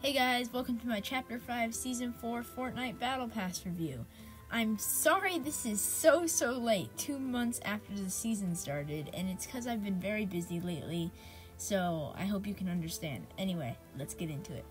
Hey guys, welcome to my Chapter 5 Season 4 Fortnite Battle Pass review. I'm sorry this is so so late, two months after the season started, and it's because I've been very busy lately, so I hope you can understand. Anyway, let's get into it.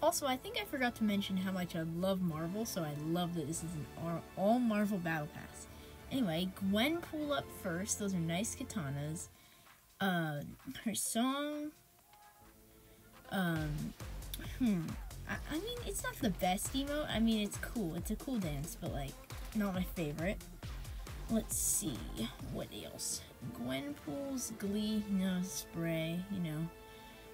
Also, I think I forgot to mention how much I love Marvel, so I love that this is an all Marvel Battle Pass. Anyway, Gwenpool up first, those are nice katanas. Uh, her song, um, hmm. I, I mean, it's not the best emote. I mean, it's cool. It's a cool dance, but like, not my favorite. Let's see. What else? Gwenpool's Glee, no spray, you know.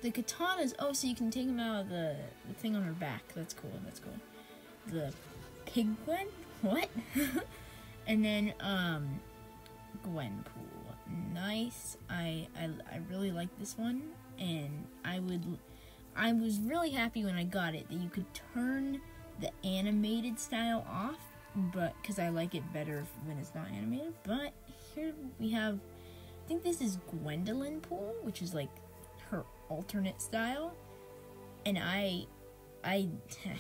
The katanas, oh, so you can take them out of the, the thing on her back. That's cool, that's cool. The pig Gwen? What? and then, um, Gwenpool. Nice. I, I, I really like this one, and I would I was really happy when I got it that you could turn the animated style off, but because I like it better when it's not animated. But here we have, I think this is Gwendolyn Poole, which is like her alternate style, and I, I,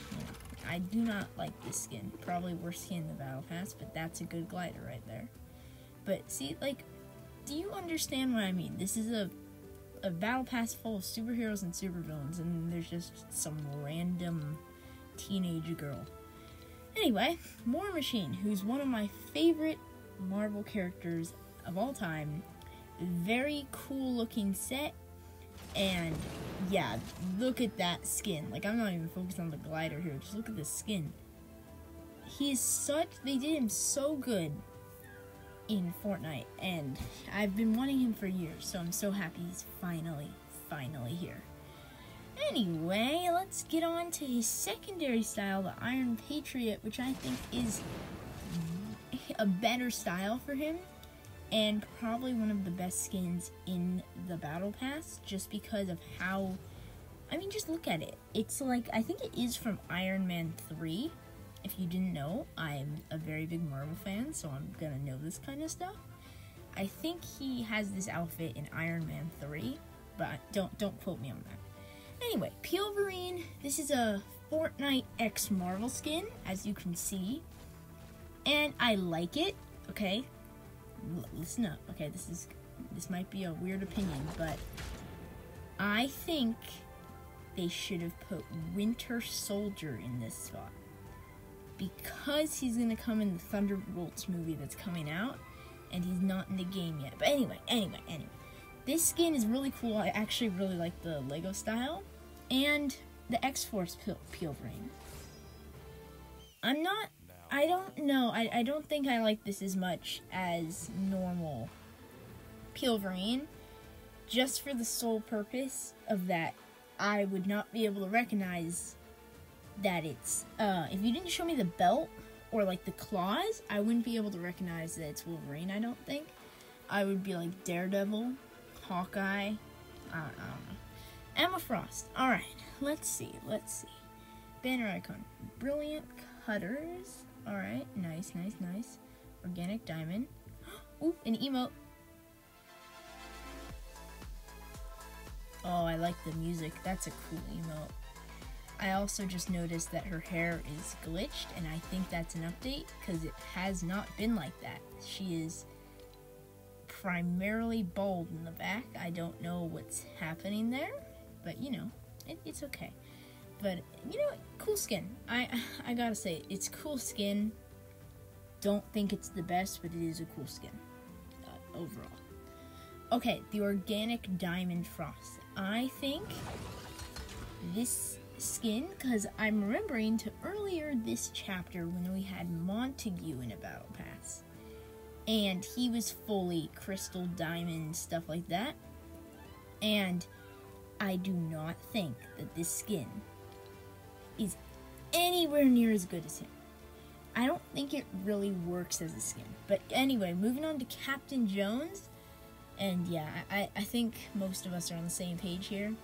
I do not like this skin. Probably worst skin in the battle pass, but that's a good glider right there. But see, like, do you understand what I mean? This is a a battle pass full of superheroes and supervillains, and there's just some random teenage girl. Anyway, War Machine, who's one of my favorite Marvel characters of all time. Very cool looking set, and yeah, look at that skin. Like, I'm not even focused on the glider here, just look at the skin. He is such, they did him so good in Fortnite, and I've been wanting him for years, so I'm so happy he's finally, finally here. Anyway, let's get on to his secondary style, the Iron Patriot, which I think is a better style for him, and probably one of the best skins in the Battle Pass, just because of how, I mean, just look at it. It's like, I think it is from Iron Man 3, if you didn't know, I'm a very big Marvel fan, so I'm gonna know this kind of stuff. I think he has this outfit in Iron Man 3, but don't don't quote me on that. Anyway, Peelverine, this is a Fortnite X Marvel skin, as you can see. And I like it, okay? L listen up, okay? This is this might be a weird opinion, but I think they should have put Winter Soldier in this spot because he's gonna come in the Thunderbolts movie that's coming out, and he's not in the game yet. But anyway, anyway, anyway, this skin is really cool. I actually really like the Lego style, and the X-Force peel frame. I'm not. I don't know. I, I don't think I like this as much as normal Peelverine, just for the sole purpose of that I would not be able to recognize that it's uh, if you didn't show me the belt or like the claws, I wouldn't be able to recognize that it's Wolverine. I don't think. I would be like Daredevil, Hawkeye. I don't, I don't know. Emma Frost. All right, let's see. Let's see. Banner icon. Brilliant cutters. All right, nice, nice, nice. Organic diamond. Ooh, an emote. Oh, I like the music. That's a cool emote. I also just noticed that her hair is glitched, and I think that's an update because it has not been like that. She is primarily bald in the back. I don't know what's happening there, but you know, it, it's okay. But you know, cool skin. I I gotta say, it's cool skin. Don't think it's the best, but it is a cool skin uh, overall. Okay, the organic diamond frost. I think this skin because I'm remembering to earlier this chapter when we had Montague in a battle pass. And he was fully crystal diamond stuff like that. And I do not think that this skin is anywhere near as good as him. I don't think it really works as a skin. But anyway, moving on to Captain Jones. And yeah, I, I think most of us are on the same page here.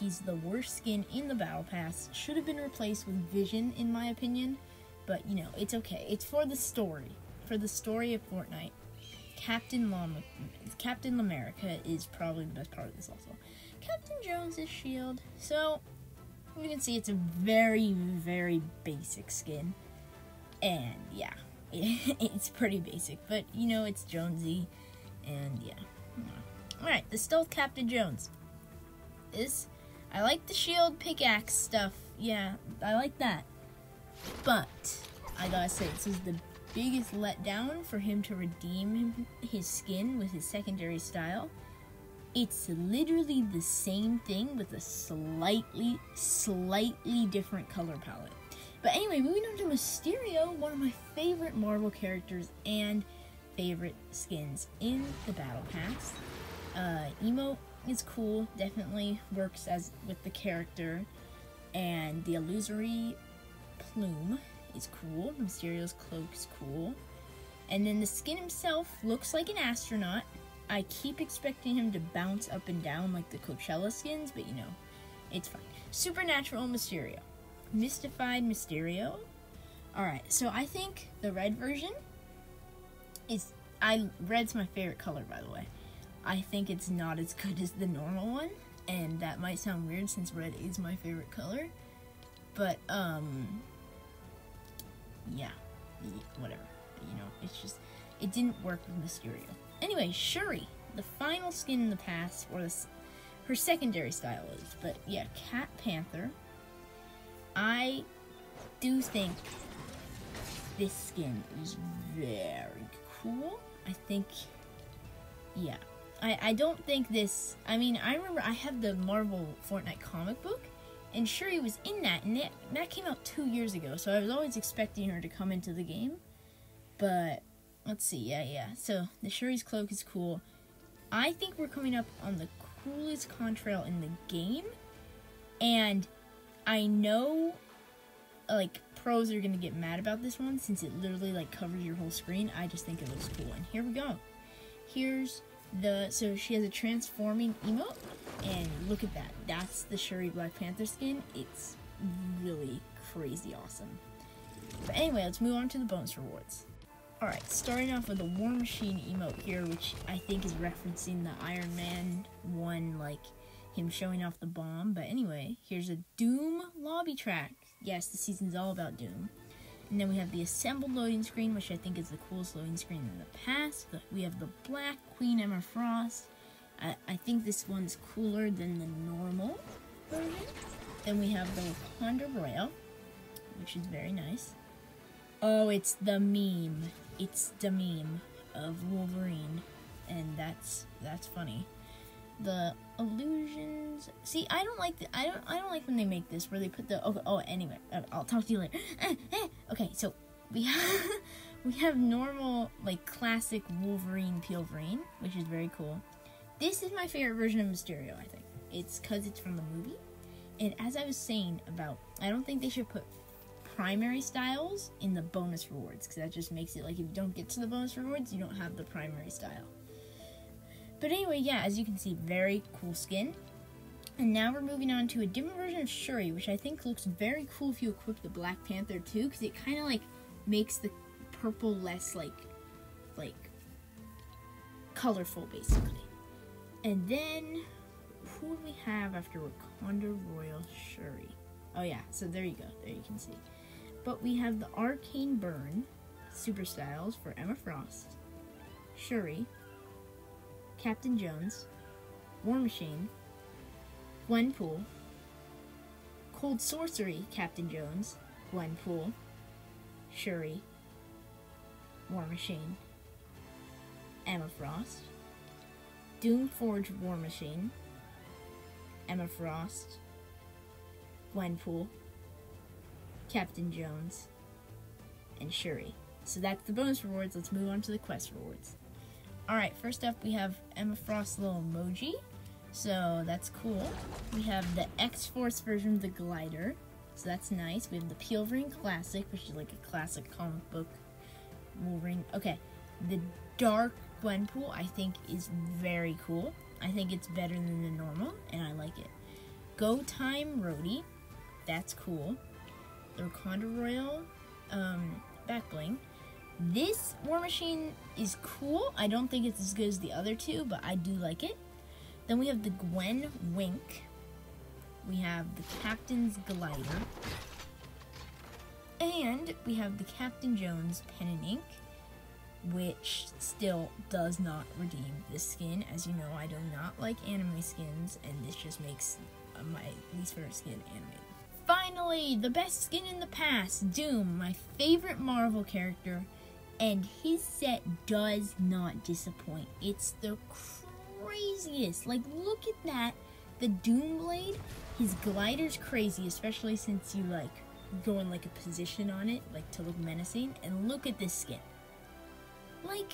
He's the worst skin in the Battle Pass. Should have been replaced with Vision, in my opinion. But, you know, it's okay. It's for the story. For the story of Fortnite. Captain Lam Captain Lamerica is probably the best part of this also. Captain Jones' shield. So, you can see it's a very, very basic skin. And yeah, it's pretty basic, but you know, it's Jonesy. And yeah. Alright, the Stealth Captain Jones. This, I like the shield pickaxe stuff. Yeah, I like that. But, I gotta say, this is the biggest letdown for him to redeem his skin with his secondary style. It's literally the same thing with a slightly, slightly different color palette. But anyway, moving on to Mysterio, one of my favorite Marvel characters and favorite skins in the Battle Pass. Uh, emote is cool, definitely works as with the character, and the illusory plume is cool. Mysterio's cloak is cool. And then the skin himself looks like an astronaut. I keep expecting him to bounce up and down like the Coachella skins, but you know, it's fine. Supernatural Mysterio. Mystified Mysterio. Alright, so I think the red version is. I Red's my favorite color, by the way. I think it's not as good as the normal one, and that might sound weird since red is my favorite color. But, um, yeah, whatever. You know, it's just, it didn't work with Mysterio. Anyway, Shuri, the final skin in the past, or the, her secondary style is, but yeah, Cat Panther. I do think this skin is very cool. I think, yeah. I, I don't think this, I mean, I remember I have the Marvel Fortnite comic book, and Shuri was in that, and that, that came out two years ago, so I was always expecting her to come into the game. But, let's see, yeah, yeah. So, the Shuri's cloak is cool. I think we're coming up on the coolest contrail in the game, and I know, like, pros are gonna get mad about this one, since it literally, like, covers your whole screen. I just think it looks cool, and here we go. Here's the, so she has a transforming emote, and look at that. That's the Shuri Black Panther skin. It's really crazy awesome. But anyway, let's move on to the bonus rewards. Alright, starting off with the War Machine emote here, which I think is referencing the Iron Man one, like him showing off the bomb. But anyway, here's a Doom lobby track. Yes, the season's all about Doom. And then we have the assembled loading screen, which I think is the coolest loading screen in the past. We have the Black Queen Emma Frost, I, I think this one's cooler than the normal version. Then we have the Wakanda Royal, which is very nice. Oh, it's the meme. It's the meme of Wolverine, and that's that's funny. The illusions. See, I don't like the, I don't I don't like when they make this where they put the. Oh, oh anyway, I'll talk to you later. Ah, ah, okay, so we have we have normal like classic Wolverine Peelverine, which is very cool. This is my favorite version of Mysterio, I think. It's because it's from the movie. And as I was saying about, I don't think they should put primary styles in the bonus rewards because that just makes it like if you don't get to the bonus rewards, you don't have the primary style. But anyway, yeah, as you can see, very cool skin. And now we're moving on to a different version of Shuri, which I think looks very cool if you equip the Black Panther too, because it kind of like makes the purple less like, like, colorful basically. And then, who do we have after Wakanda Royal Shuri? Oh yeah, so there you go. There you can see. But we have the Arcane Burn Super Styles for Emma Frost, Shuri, Captain Jones, War Machine, Gwenpool, Cold Sorcery Captain Jones, Gwenpool, Shuri, War Machine, Emma Frost, Doomforge War Machine, Emma Frost, Gwenpool, Captain Jones, and Shuri. So that's the bonus rewards. Let's move on to the quest rewards. Alright, first up we have Emma Frost's little emoji. So that's cool. We have the X-Force version of the glider. So that's nice. We have the Peelverine Classic, which is like a classic comic book Wolverine. Okay, the Dark Gwenpool I think is very cool. I think it's better than the normal, and I like it. Go Time Rhodey, that's cool. The Wakanda Royal, um, back bling. This War Machine is cool. I don't think it's as good as the other two, but I do like it. Then we have the Gwen Wink, we have the Captain's Glider. And we have the Captain Jones Pen and Ink, which still does not redeem this skin. As you know, I do not like anime skins, and this just makes uh, my least favorite skin animated. Finally, the best skin in the past, Doom, my favorite Marvel character, and his set does not disappoint. It's the craziest. Like, look at that. The Doom Blade, his glider's crazy, especially since you, like, go in, like, a position on it, like, to look menacing. And look at this skin. Like,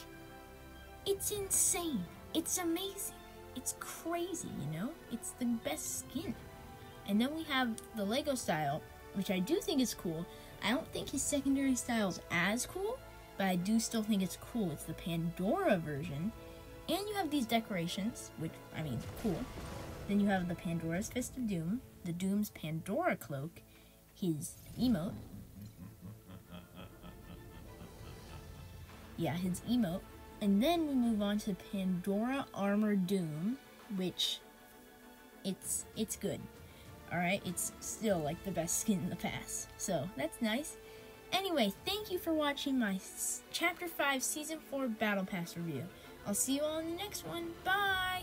it's insane. It's amazing. It's crazy, you know? It's the best skin. And then we have the Lego style, which I do think is cool. I don't think his secondary style is as cool, but I do still think it's cool. It's the Pandora version. And you have these decorations, which, I mean, cool. Then you have the Pandora's Fist of Doom, the Doom's Pandora cloak, his emote. Yeah, his emote. And then we move on to Pandora Armor Doom, which it's it's good. Alright, it's still like the best skin in the past. So that's nice. Anyway, thank you for watching my Chapter 5 Season 4 Battle Pass review. I'll see you all in the next one. Bye!